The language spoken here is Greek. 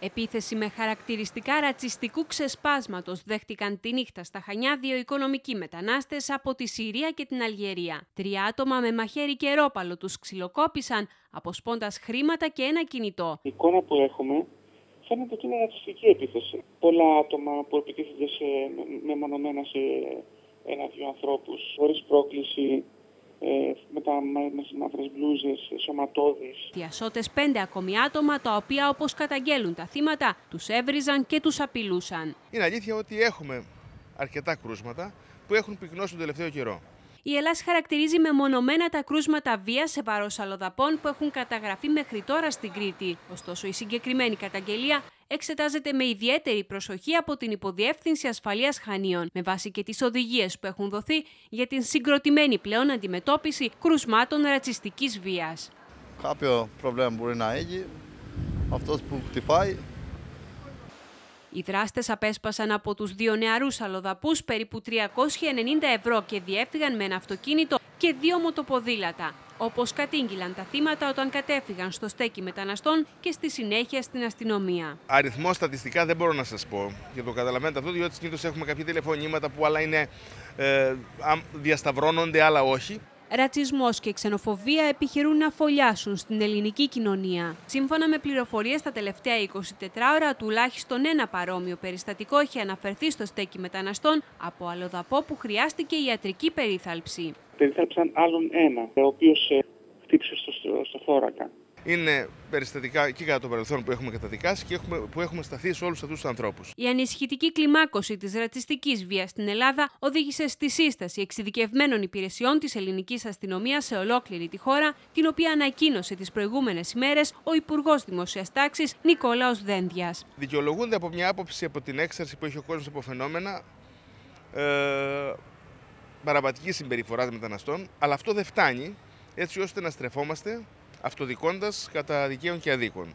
Επίθεση με χαρακτηριστικά ρατσιστικού ξεσπάσματος δέχτηκαν τη νύχτα στα Χανιά δύο οικονομικοί μετανάστες από τη Συρία και την Αλγερία. Τρία άτομα με μαχαίρι και ρόπαλο τους ξυλοκόπησαν, αποσπώντας χρήματα και ένα κινητό. Η εικόνα που έχουμε φαίνεται ότι είναι ρατσιστική επίθεση. Πολλά άτομα που επιτίθενται σε, μεμονωμένα σε ένα-δύο ανθρώπους, χωρίς πρόκληση, ε, με, τα, με τις μαύρες μπλούζες, σωματώδεις. Διασώτες πέντε ακόμη άτομα, τα οποία όπως καταγγέλουν τα θύματα, τους έβριζαν και τους απειλούσαν. Είναι αλήθεια ότι έχουμε αρκετά κρούσματα που έχουν πυκνώσει τον τελευταίο καιρό. Η Ελλάδα χαρακτηρίζει μεμονωμένα τα κρούσματα βίας σε βάρος αλλοδαπών που έχουν καταγραφεί μέχρι τώρα στην Κρήτη. Ωστόσο, η συγκεκριμένη καταγγελία εξετάζεται με ιδιαίτερη προσοχή από την Υποδιεύθυνση Ασφαλείας Χανίων, με βάση και τις οδηγίες που έχουν δοθεί για την συγκροτημένη πλέον αντιμετώπιση κρουσμάτων ρατσιστικής βίας. Κάποιο πρόβλημα μπορεί να έχει, αυτός που χτυπάει οι δράστες απέσπασαν από τους δύο νεαρούς αλλοδαπούς περίπου 390 ευρώ και διέφυγαν με ένα αυτοκίνητο και δύο μοτοποδήλατα. Όπως κατήγγυλαν τα θύματα όταν κατέφυγαν στο στέκι μεταναστών και στη συνέχεια στην αστυνομία. Αριθμό στατιστικά δεν μπορώ να σας πω και το καταλαβαίνετε αυτό, διότι συνήθως έχουμε κάποια τηλεφωνήματα που άλλα είναι, ε, διασταυρώνονται, άλλα όχι. Ρατσισμός και ξενοφοβία επιχειρούν να φωλιάσουν στην ελληνική κοινωνία. Σύμφωνα με πληροφορίες, τα τελευταία 24 ώρα τουλάχιστον ένα παρόμοιο περιστατικό έχει αναφερθεί στο στέκι μεταναστών από αλλοδαπό που χρειάστηκε ιατρική περίθαλψη. Περίθαλψαν άλλον ένα, ο οποίος ε, χτύπησε στο, στο θώρακα είναι περιστατικά και κατά το παρελθόν που έχουμε καταδικάσει και έχουμε, που έχουμε σταθεί σε όλους αυτούς τους ανθρώπους. Η ανησυχητική κλιμάκωση της ρατσιστικής βίας στην Ελλάδα οδήγησε στη σύσταση εξειδικευμένων υπηρεσιών της ελληνικής αστυνομίας σε ολόκληρη τη χώρα, την οποία ανακοίνωσε τις προηγούμενες ημέρες ο Υπουργός Δημοσίας Τάξης Νικόλαος Δένδιας. Δικαιολογούνται από μια άποψη από την έξαρση που έχει ο κόσμος από φαινόμενα ε, παραβατική συμπεριφορά μεταναστών, αλλά αυτό δεν φτάνει έτσι ώστε να στρεφόμαστε αυτοδικώντας κατά δικαίων και αδίκων.